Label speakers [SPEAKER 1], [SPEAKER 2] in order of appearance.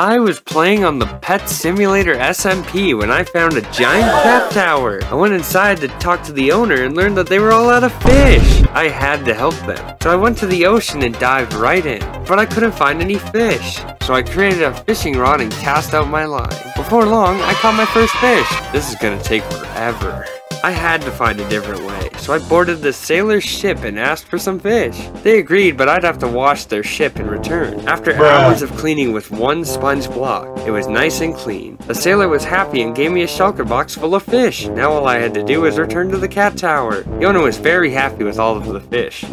[SPEAKER 1] I was playing on the Pet Simulator SMP when I found a giant cat tower. I went inside to talk to the owner and learned that they were all out of fish. I had to help them. So I went to the ocean and dived right in. But I couldn't find any fish. So I created a fishing rod and cast out my line. Before long, I caught my first fish. This is gonna take forever. I had to find a different way, so I boarded the sailor's ship and asked for some fish. They agreed, but I'd have to wash their ship in return. After
[SPEAKER 2] Bruh.
[SPEAKER 1] hours of cleaning with one sponge block, it was nice and clean. The sailor was happy and gave me a shulker box full of fish. Now all I had to do was return to the cat tower. Owner was very happy with all of the fish.